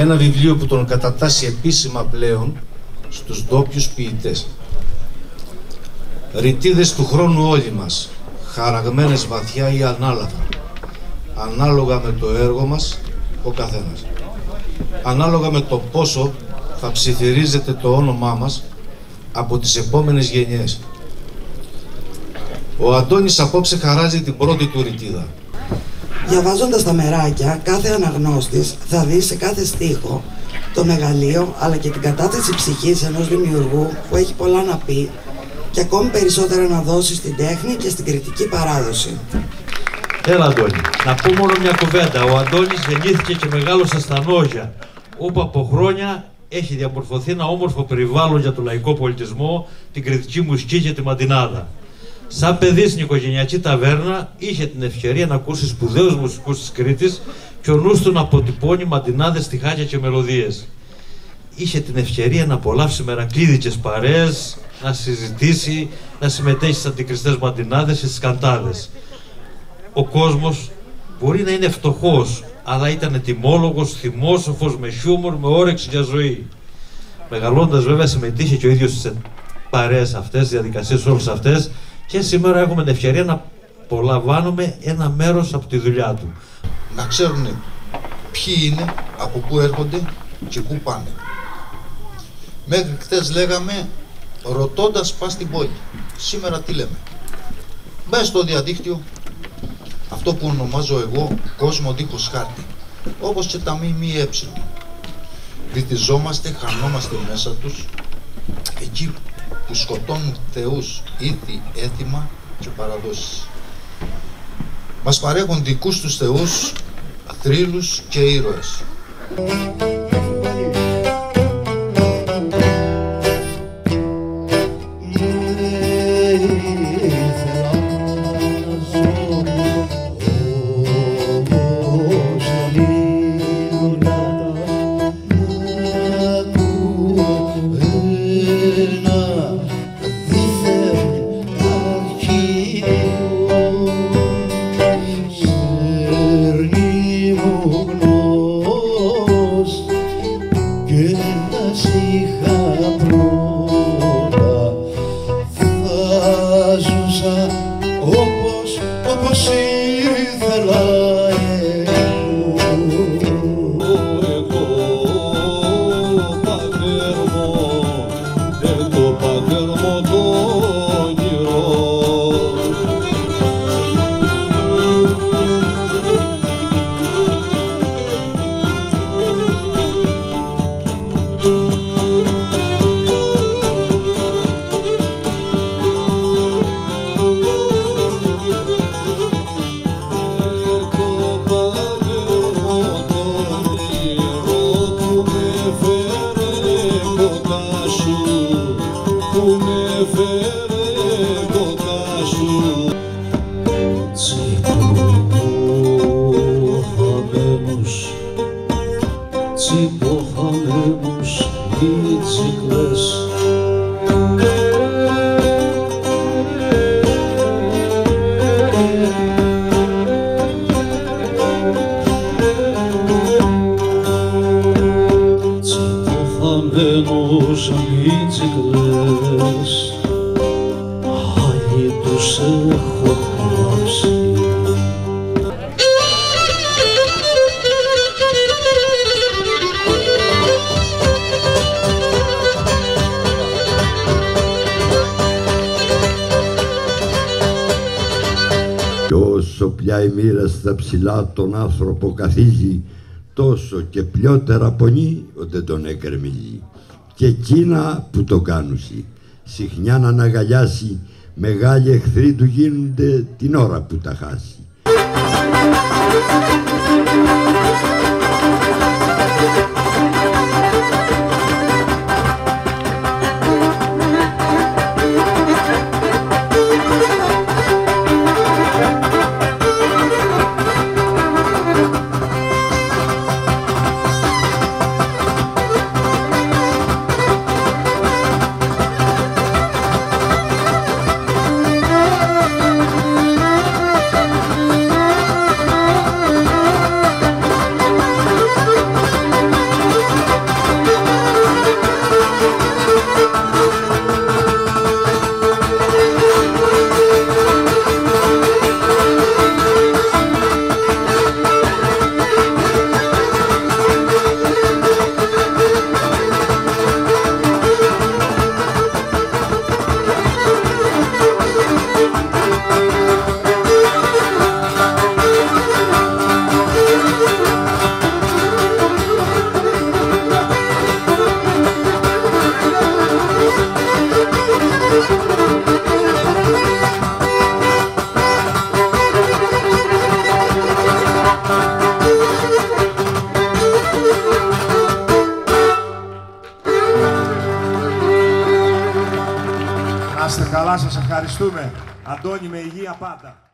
Ένα βιβλίο που τον κατατάσσει επίσημα πλέον στους ντόπιους ποιητές. Ρητίδες του χρόνου όλοι μας, χαραγμένες βαθιά ή ανάλαφα, ανάλογα με το έργο μας ο καθένας. Ανάλογα με το πόσο θα ψιθυρίζεται το όνομά μας από τις επόμενες γενιές. Ο Αντώνης απόψε χαράζει την πρώτη του ρητίδα. Διαβάζοντας τα μεράκια, κάθε αναγνώστης θα δει σε κάθε στίχο το μεγαλείο αλλά και την κατάθεση ψυχής ενός δημιουργού που έχει πολλά να πει και ακόμη περισσότερα να δώσει στην τέχνη και στην κριτική παράδοση. Έλα Αντώνη, να πω μόνο μια κουβέντα. Ο Αντώνης γεννήθηκε και μεγάλωσε στα Νόγια, όπου από χρόνια έχει διαμορφωθεί ένα όμορφο περιβάλλον για το λαϊκό πολιτισμό, την κριτική μουσική και τη μαντινάδα. Σαν παιδί στην οικογενειακή ταβέρνα είχε την ευκαιρία να ακούσει σπουδαίους μουσικούς της Κρήτης και ο νους του να αποτυπώνει μαντινάδες, στιχάκια και μελωδίες. Είχε την ευκαιρία να απολαύσει μερακλείδικες παρέες, να συζητήσει, να συμμετέχει στις αντικριστές μαντινάδες και στις καντάδες. Ο κόσμος μπορεί να είναι φτωχός, αλλά ήταν τιμόλογο, θυμόσοφος, με χιούμορ, με όρεξη για ζωή. Μεγαλώντας βέβαια συμμετείχε και ο ίδιος στις παρέες αυτές, διαδικασίες όλες αυτές και σήμερα έχουμε την ευκαιρία να απολαμβάνουμε ένα μέρος από τη δουλειά του. Να ξέρουν ποιοι είναι, από πού έρχονται και πού πάνε. Μέχρι χτες λέγαμε ρωτώντας πας στην πόλη. Σήμερα τι λέμε. Μπες στο διαδίκτυο αυτό που ονομάζω εγώ κόσμο δίχως χάρτη. Όπως και τα ΜΜΕ. Βυθιζόμαστε, χανόμαστε μέσα τους. Εκεί που σκοτώνουν θεούς, ήθη, έθιμα και παραδόσεις. Μας παρέχουν δικούς τους θεούς, θρύλους και ήρωες. που με φέρε κοντά σου. Τσιποχανέμους Τσιποχανέμους οι τσικλές. Στα ψηλά τον άνθρωπο καθίζει τόσο και πλιότερα πονεί ότι τον έκρεμιλεί και εκείνα που το κάνουσι συχνιά να αναγκαλιάσει μεγάλοι εχθροί του γίνονται την ώρα που τα χάσει. Καλά σας ευχαριστούμε. Αντώνη με υγεία πάντα.